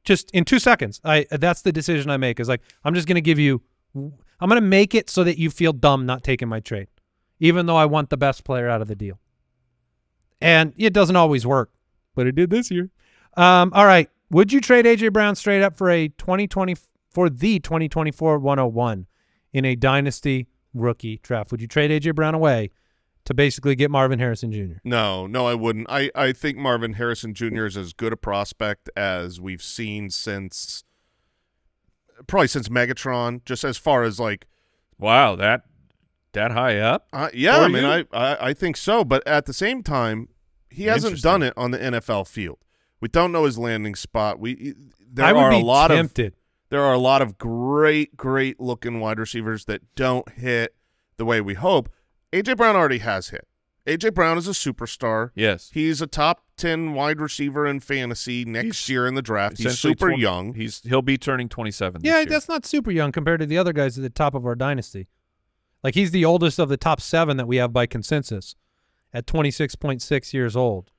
Just in two seconds. I that's the decision I make. Is like I'm just going to give you. I'm going to make it so that you feel dumb not taking my trade, even though I want the best player out of the deal. And it doesn't always work, but it did this year. Um, all right. Would you trade AJ Brown straight up for a 2020 for the 2024 101 in a dynasty rookie draft? Would you trade AJ Brown away to basically get Marvin Harrison Jr.? No, no, I wouldn't. I, I think Marvin Harrison Jr. is as good a prospect as we've seen since probably since Megatron. Just as far as like, wow, that that high up. uh, yeah, I mean. I, I I think so. But at the same time, he hasn't done it on the NFL field. We don't know his landing spot. We there I would are be a lot of there are a lot of great, great looking wide receivers that don't hit the way we hope. AJ Brown already has hit. AJ Brown is a superstar. Yes, He's a top ten wide receiver in fantasy next He's year in the draft. He's super 20 young. He's he'll be turning twenty seven. Yeah, that's not super young compared to the other guys at the top of our dynasty. Like he's the oldest of the top seven that we have by consensus at 26.6 years old.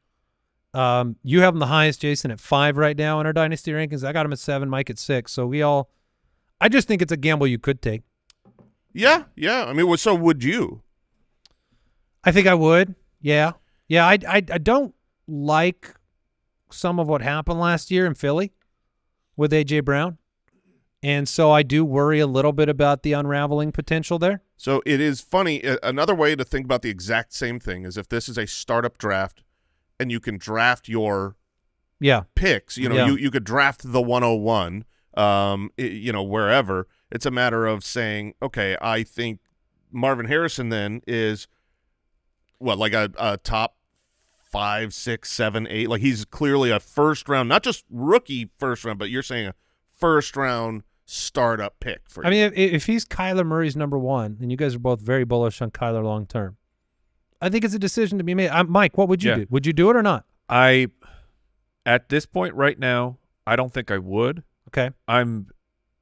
Um, you have him the highest, Jason, at five right now in our dynasty rankings. I got him at seven, Mike at six. So we all, I just think it's a gamble you could take. Yeah, yeah. I mean, so would you? I think I would. Yeah. Yeah. I, I, I don't like some of what happened last year in Philly with A.J. Brown. And so I do worry a little bit about the unraveling potential there. So it is funny. Another way to think about the exact same thing is if this is a startup draft, and you can draft your Yeah. picks. You know, Yeah. you you could draft the 101. Um, i- you know, wherever. It's a matter of saying, okay, I think Marvin Harrison then is what like a, a top five, six, seven, eight. Like he's clearly a first round, not just rookie first round, but you're saying a first round startup pick for I you. mean, if, if he's Kyler Murray's number one, and you guys are both very bullish on Kyler long term, I think it's a decision to be made. Uh, Mike, what would you Yeah. do? Would you do it or not? I, at this point right now, I don't think I would. Okay. I'm,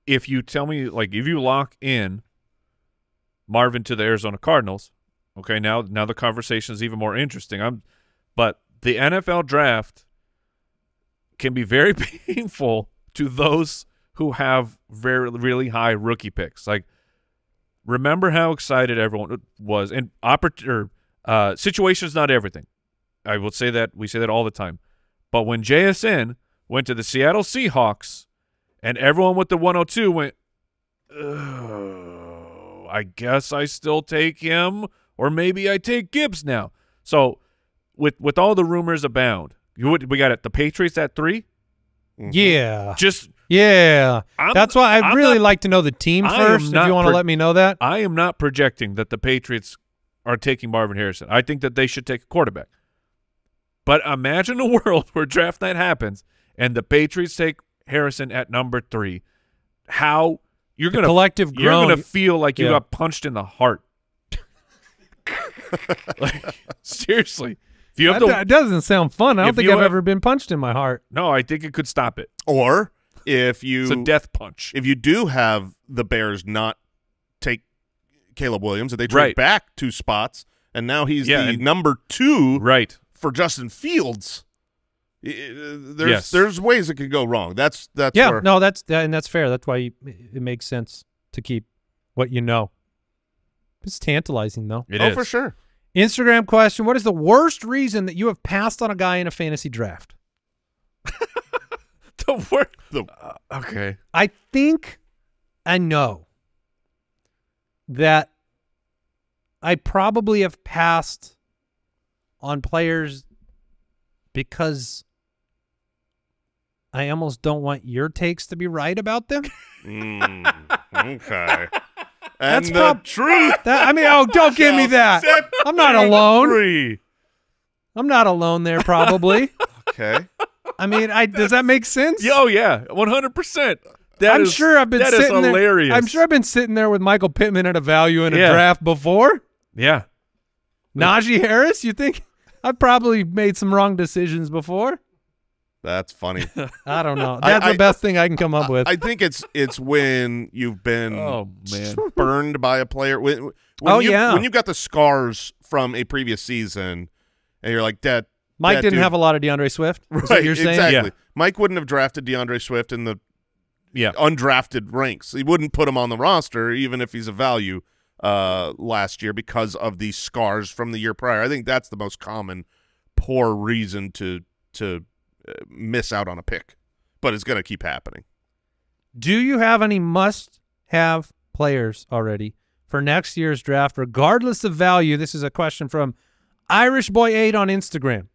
if you tell me, like, if you lock in Marvin to the Arizona Cardinals, okay, now now the conversation is even more interesting. I'm, but the NFL draft can be very painful to those who have very really high rookie picks. Like, remember how excited everyone was, and oppor- or, uh, situation's not everything. I will say that we say that all the time. But when JSN went to the Seattle Seahawks, and everyone with the 102 went, I guess I still take him, or maybe I take Gibbs now. So, with with all the rumors abound, you would, we got it. The Patriots at three. Mhm. Yeah. Just Yeah. I'm- That's why I'd I'm really not- like to know the team first. If you want to let me know that. I am not projecting that the Patriots are taking Marvin Harrison. I think that they should take a quarterback. But imagine a world where draft night happens and the Patriots take Harrison at number three. How you're The gonna collective you're groan- gonna feel like you Yeah. got punched in the heart. like seriously, if you have That, to, that doesn't sound fun. I don't think I've have- ever been punched in my heart. no, I think it could stop it. Or if you It's a death punch. if you do have the Bears not take Caleb Williams, and they trade Right. back two spots, and now he's Yeah, the and- number two right. for Justin Fields. I- I- There's Yes. there's ways it could go wrong. That's that's Yeah, where, no, that's and that's fair. That's why you, it makes sense to keep what you know. It's tantalizing though. It oh is. for sure. Instagram question: What is the worst reason that you have passed on a guy in a fantasy draft? The worst. The uh, Okay. I think I know that I probably have passed on players because I almost don't want your takes to be right about them. Mm, okay. That's and the prob- truth. That, I mean, oh, don't give me that. I'm not alone. free. I'm not alone there, probably. Okay. I mean, I does that make sense? Yo, oh, yeah, one hundred percent. That I'm is- sure I've been that is sitting there- hilarious. I'm sure I've been sitting there with Michael Pittman at a value in a Yeah. draft before. Yeah. Najee Harris, you think? I've probably made some wrong decisions before. That's funny. I don't know. That's I- the best thing I can come up with. I think it's it's when you've been Oh man. burned by a player. When, when Oh, you, yeah. when you've got the scars from a previous season, and you're like, "Dad, Mike that didn't dude- have a lot of D'Andre Swift. Is right?" what you're saying? Exactly. Yeah. Mike wouldn't have drafted D'Andre Swift in the Yeah. undrafted ranks. He wouldn't put him on the roster, even if he's a value uh, last year because of the scars from the year prior. I think that's the most common poor reason to to uh, miss out on a pick, but it's going to keep happening. Do you have any must-have players already for next year's draft, regardless of value? This is a question from Irish Boy Eight on Instagram.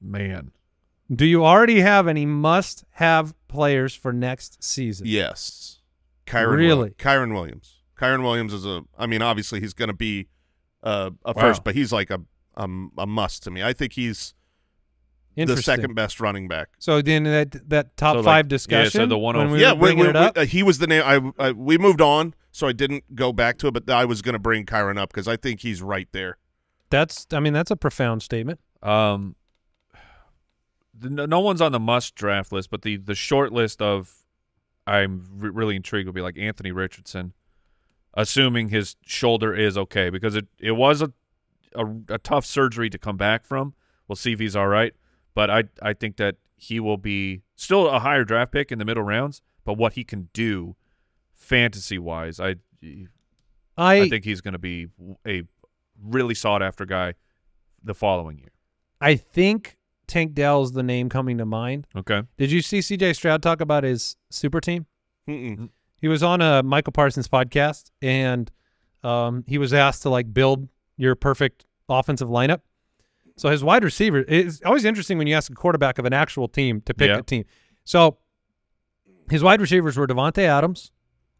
Man. Do you already have any must-have players for next season? Yes, Kyren Really? Williams. Kyren Williams. Kyren Williams is a. I mean, obviously he's going to be uh, a Wow. first, but he's like a um, a must to me. I think he's the second best running back. So then that that top So, like, five yeah, discussion. so the one when oh- we yeah, were we, we, it up. we- uh, he was the name. I, I we moved on, so I didn't go back to it. But I was going to bring Kyren up because I think he's right there. that's I mean that's a profound statement. Um, the, no one's on the must draft list, but the the short list of I'm re- really intrigued would be like Anthony Richardson, assuming his shoulder is okay because it it was a a, a tough surgery to come back from. We'll see if he's all right, but I I think that he will be still a higher draft pick in the middle rounds, but what he can do fantasy wise, I I, I think he's going to be a really sought after guy the following year. I think Tank Dell's the name coming to mind. Okay. Did you see CJ Stroud talk about his super team? Mm-mm. He was on a Micah Parsons podcast and um, he was asked to like build your perfect offensive lineup. So his wide receiver is always interesting when you ask a quarterback of an actual team to pick Yeah. a team. So his wide receivers were Davante Adams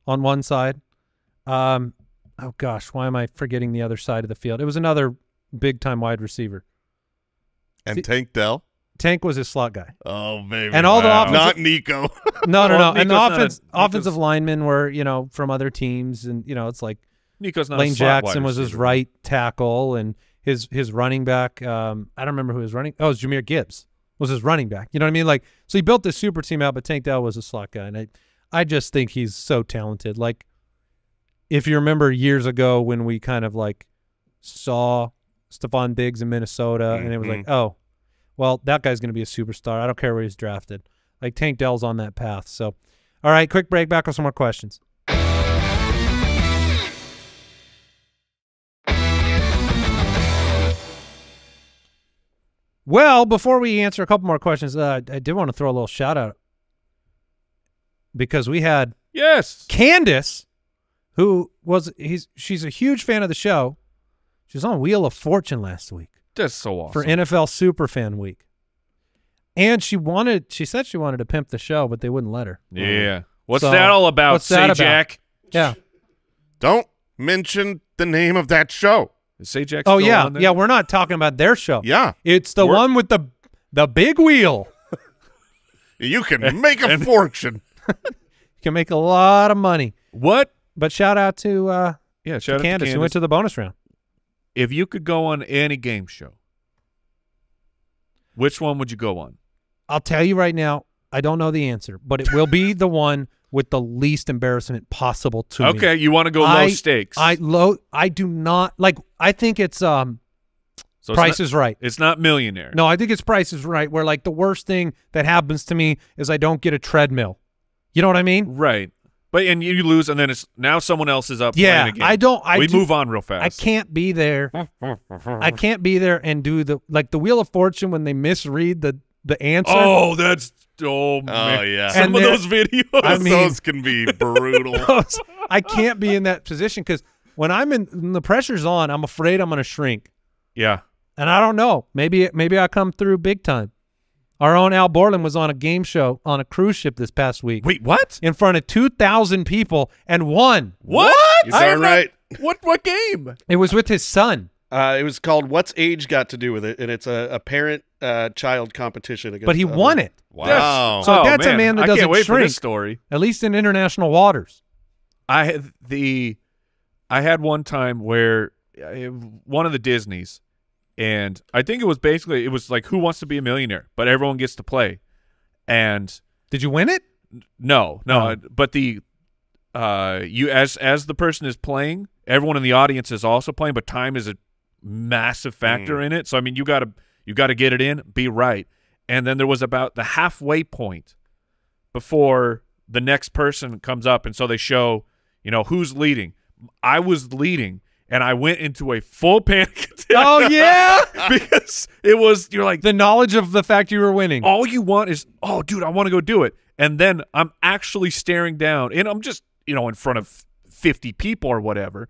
on one side. Um, oh gosh, why am I forgetting the other side of the field? It was another big time wide receiver. And Tank Dell. Tank was his slot guy. Oh baby. And all the Wow. offensive not Nico. No, no, Well, no. And the Nico's not a- offense, offensive linemen were, you know, from other teams, and you know, it's like Nico's not. Lane slot Jackson was his right tackle, and his his running back. Um, I don't remember who was running. Oh, it was Jahmyr Gibbs was his running back. You know what I mean? Like, so he built this super team out, but Tank Dell was a slot guy, and I, I just think he's so talented. Like, if you remember years ago when we kind of like saw Stefon Diggs in Minnesota, and it was like, oh, well, that guy's going to be a superstar. I don't care where he's drafted. Like Tank Dell's on that path. So, all right, quick break. Back with some more questions. Well, before we answer a couple more questions, uh, I did want to throw a little shout out because we had Yes. Candace, who was he's she's a huge fan of the show. She was on Wheel of Fortune last week That's so awesome. for NFL Superfan Week, and she wanted she said she wanted to pimp the show, but they wouldn't let her. yeah. What's So, that all about? what's Say that about? Jack. Yeah. Don't mention the name of that show. Is Say Jack. Oh still yeah, on there? yeah. We're not talking about their show. Yeah. It's the We're- one with the the big wheel. You can make a fortune. You can make a lot of money. What? But shout out to uh, Yeah. Shout out Candace, to who went to the bonus round. If you could go on any game show, which one would you go on? I'll tell you right now, I don't know the answer, but it will be the one with the least embarrassment possible to me. Okay, you want to go low I- stakes. I low. I do not like. I think it's um. so it's Price not- is Right. It's not millionaire. No, I think it's Price is Right. Where like the worst thing that happens to me is I don't get a treadmill. You know what I mean? Right. But and you lose, and then it's now someone else is up. Yeah, playing again. I don't- I we do- move on real fast. I can't be there. I can't be there and do the like the Wheel of Fortune when they misread the the answer. Oh, that's oh, oh man. yeah. Some And of those videos. I mean- Those can be brutal. Those- I can't be in that position because when I'm in when the pressure's on, I'm afraid I'm going to shrink. yeah. And I don't know. Maybe maybe I come through big time. Our own Al Borland was on a game show on a cruise ship this past week Wait, what? in front of 2,000 people and won. What? You're I darn am not- right. What? What game? It was with his son. Uh, it was called "What's Age Got to Do with It," and it's a, a parent-child competition. Against But he won it. Wow. So oh, that's a man. man that doesn't can't wait for shrink. this story. At least in international waters. I had the I had one time where uh, one of the Disneys, and I think it was basically it was like Who Wants to Be a Millionaire, but everyone gets to play, and Did you win it? no, no, Oh. but the uh you as as the person is playing, everyone in the audience is also playing, but time is a massive factor in it. So I mean, you got to you got to get it in, be right, and then there was about the halfway point before the next person comes up, and so they show you know who's leading. I was leading, and I went into a full panic attack. Oh, yeah? because it was you're like The knowledge of the fact you were winning. all you want is, oh, dude, I want to go do it. And then I'm actually staring down, and I'm just, you know, in front of 50 people or whatever.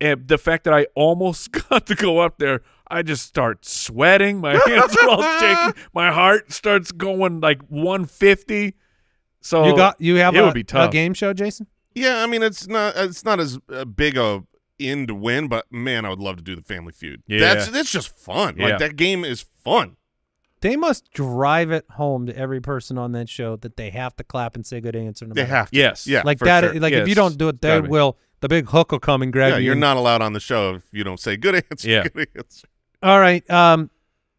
And the fact that I almost got to go up there, I just start sweating. My hands are all shaking. My heart starts going like 150. So you got you have it a, would be tough. a game show, Jason? Yeah, I mean it's not it's not as uh, big a in to win, but man, I would love to do the Family Feud. Yeah. that's that's just fun. Yeah. Like that game is fun. They must drive it home to every person on that show that they have to clap and say good answer. No They have to. Yes. yeah, like that. sure. Like if you don't do it, they will. The big hook will come and grab Yeah, you. you're not allowed on the show if you don't say good answer. Yeah. good answer. All right. Um,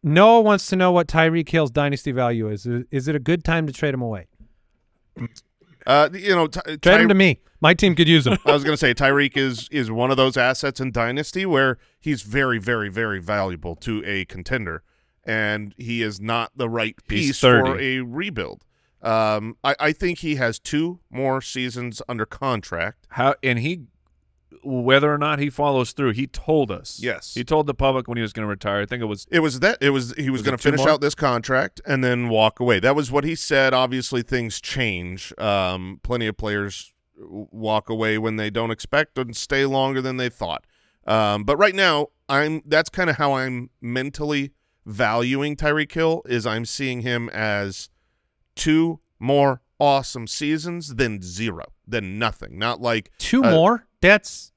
Noah wants to know what Tyreek Hill's dynasty value is. Is- Is it a good time to trade him away? Uh, you know, Ty- Trade him to me. My team could use him. I was going to say Tyreek is is one of those assets in Dynasty where he's very, very, very valuable to a contender, and he is not the right piece for a rebuild. Um, I, I think he has two more seasons under contract. How and he, whether or not he follows through, he told us. Yes. he told the public when he was going to retire. I think it was It was that it was he was, Was going to finish more? out this contract and then walk away. That was what he said. Obviously, things change. Um, plenty of players walk away when they don't expect and stay longer than they thought. Um, but right now, I'm that's kind of how I'm mentally valuing Tyreek Hill. Is I'm seeing him as two more awesome seasons than zero, than nothing. Not like Two Uh, more. That's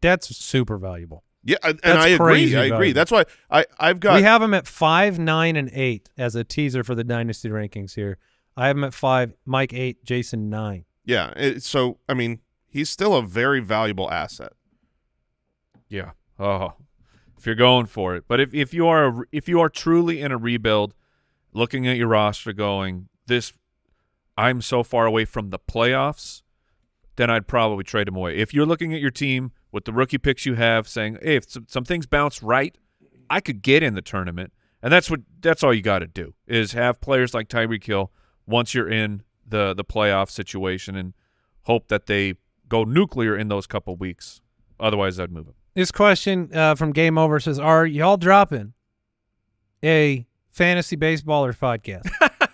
that's super valuable. Yeah, and That's I agree. crazy I agree. valuable. That's why I I've got we have him at five, nine, and eight as a teaser for the dynasty rankings here. I have him at five, Mike eight, Jason nine. yeah. It, so I mean, he's still a very valuable asset. Yeah. Oh, if you're going for it, but if if you are a, if you are truly in a rebuild, looking at your roster, going this, I'm so far away from the playoffs, then I'd probably trade him away. If you're looking at your team with the rookie picks you have, saying, hey, if some, some things bounce right, I could get in the tournament, and that's what that's all you got to do is have players like Tyreek Hill once you're in the the playoff situation and hope that they go nuclear in those couple weeks. Otherwise, I'd move him. This question uh, from Game Over says, "Are y'all dropping a fantasy baseballers podcast?"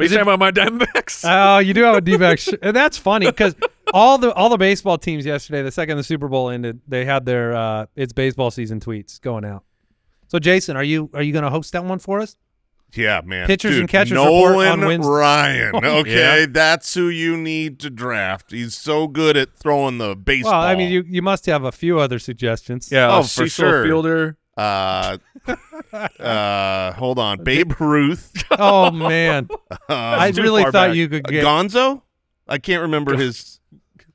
What are you talking about my Diamondbacks? Oh, you do have a D-back. Sh- and that's funny because all the all the baseball teams yesterday, the second the Super Bowl ended, they had their uh, it's baseball season tweets going out. So, Jason, are you are you going to host that one for us? Yeah, man. Pitchers Dude, and catchers report Nolan on Wednesday. Ryan. Okay, Yeah. that's who you need to draft. He's so good at throwing the baseball. Well, I mean, you you must have a few other suggestions. yeah, Oh, for Cecil sure. Fielder. Uh, uh, hold on, Babe Ruth. Oh man, Uh, I really thought back. you could get. Gonzo. I can't remember his.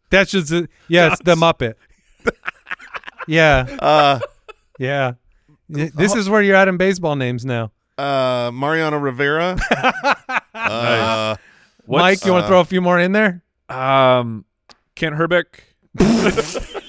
That's just a, yeah, it's the Muppet. yeah, Uh, yeah. This is where you're at in baseball names now. uh, Mariano Rivera. uh, What's- Mike, you want to uh, throw a few more in there? Um, Kent Hrbek.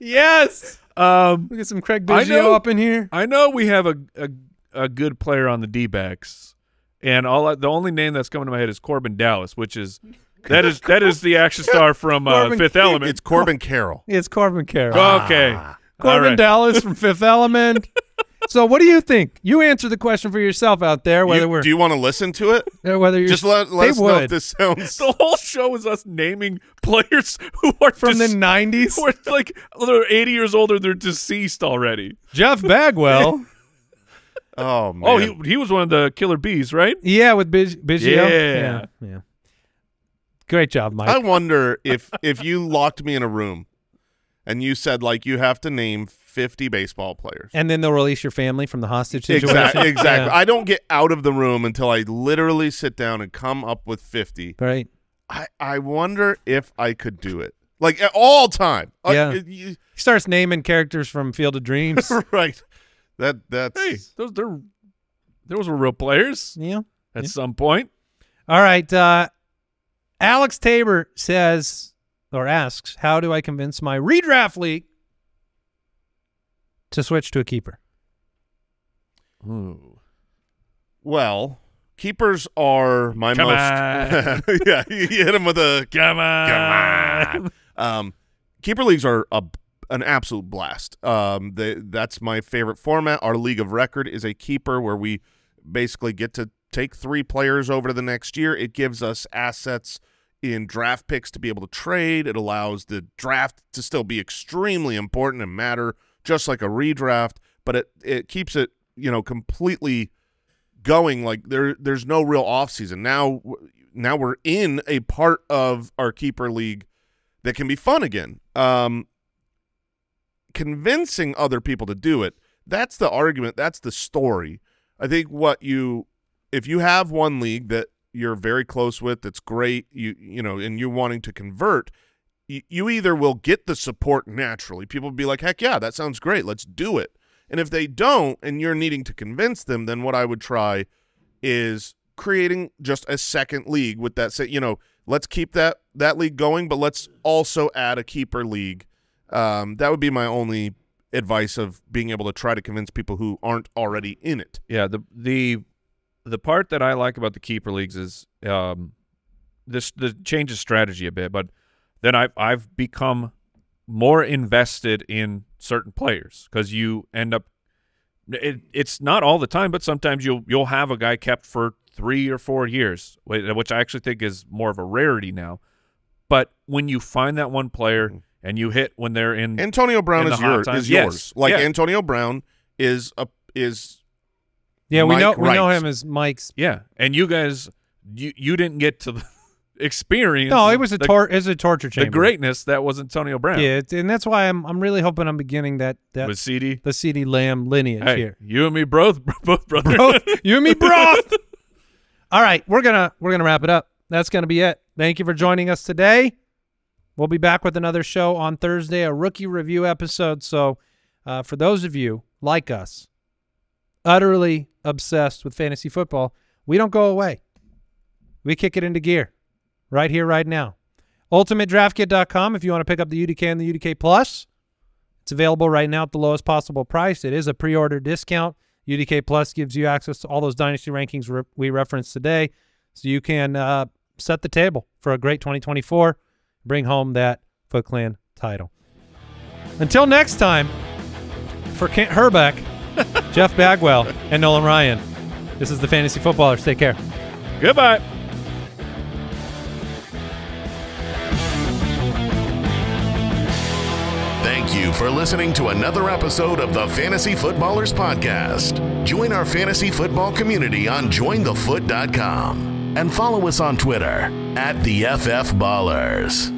Yes. Um, Look at some Craig I Biggio know. up in here. I know we have a a, a good player on the D-backs, and all I, the only name that's coming to my head is Korben Dallas, which is that is that is the action star from uh, Corbin- Fifth Element. it's Corbin Carroll. It's Corbin Carroll. okay, Korben all right. Dallas from Fifth Element. so, what do you think? You answer the question for yourself out there. Whether You- we're do you want to listen to it? whether you're Just let, let they us know if this sounds. The whole show is us naming players who are from the '90s. who are like they're 80 years older. They're deceased already. Jeff Bagwell. Oh man. Oh, he he was one of the killer bees, right? yeah, with Big- Biggio. Yeah. yeah, yeah. Great job, Mike. I wonder if if you locked me in a room and you said like you have to name 50 baseball players. and then they'll release your family from the hostage situation. Exactly. Exactly. Yeah. I don't get out of the room until I literally sit down and come up with 50. Right. I I wonder if I could do it. Like at all time. Uh, Yeah. it- you- He starts naming characters from Field of Dreams. right. That that's Hey, those they're those were real players yeah. at Yeah. some point. All right. Uh, Alex Tabor says or asks, "How do I convince my redraft league to switch to a keeper?" Ooh. well, keepers are my Come most Yeah, you hit him with a Come on. Come on. Um, keeper leagues are a, an absolute blast. Um, they, that's my favorite format. Our league of record is a keeper where we basically get to take three players over to the next year. It gives us assets in draft picks to be able to trade. It allows the draft to still be extremely important and matter, just like a redraft. But it it keeps it you know completely going. Like there there's no real off season now. Now we're in a part of our keeper league that can be fun again. Um, convincing other people to do it, that's the argument, that's the story. I think what you if you have one league that you're very close with that's great, you you know, and you're wanting to convert, you, you either will get the support naturally. People will be like, "Heck yeah, that sounds great. Let's do it." And if they don't and you're needing to convince them, then what I would try is creating just a second league with that say, you know, let's keep that that league going, but let's also add a keeper league. Um, that would be my only advice of being able to try to convince people who aren't already in it. Yeah, the the the part that I like about the keeper leagues is um this the changes strategy a bit, but then I've I've become more invested in certain players because you end up it, it's not all the time, but sometimes you'll you'll have a guy kept for three or four years, which I actually think is more of a rarity now. But when you find that one player and you hit when they're in Antonio Brown In is times, Is yes. yours. Like Yeah. Antonio Brown is a is Yeah, we Mike know we know him as Mike's. Yeah, and you guys, you you didn't get to the experience. No, it was a the, tor- it was a torture chamber. the greatness that was Antonio Brown. Yeah, and that's why I'm I'm really hoping I'm beginning that that with CD. the CeeDee Lamb lineage Hey, here. you and me both, both brothers. Broth, you and me broth. All right, we're gonna we're gonna wrap it up. That's gonna be it. Thank you for joining us today. We'll be back with another show on Thursday, a rookie review episode. So, uh, for those of you like us, utterly obsessed with fantasy football, we don't go away. We kick it into gear right here, right now. UltimateDraftKit.com if you want to pick up the UDK and the UDK Plus. It's available right now at the lowest possible price. It is a pre-order discount. UDK Plus gives you access to all those dynasty rankings re we referenced today, so you can uh, set the table for a great 2024. Bring home that Foot Clan title. Until next time, for Kent Hrbek, Jeff Bagwell, and Nolan Ryan, this is the Fantasy Footballers. Take care. Goodbye. Thank you for listening to another episode of the Fantasy Footballers Podcast. Join our fantasy football community on jointhefoot.com and follow us on Twitter at the FF Ballers.